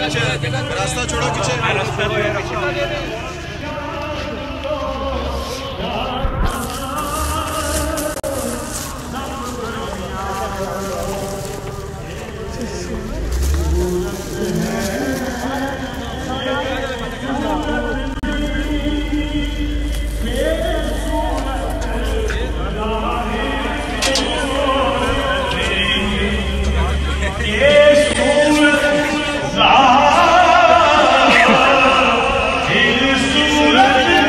रास्ता छोड़ो पीछे Yeah. Segurando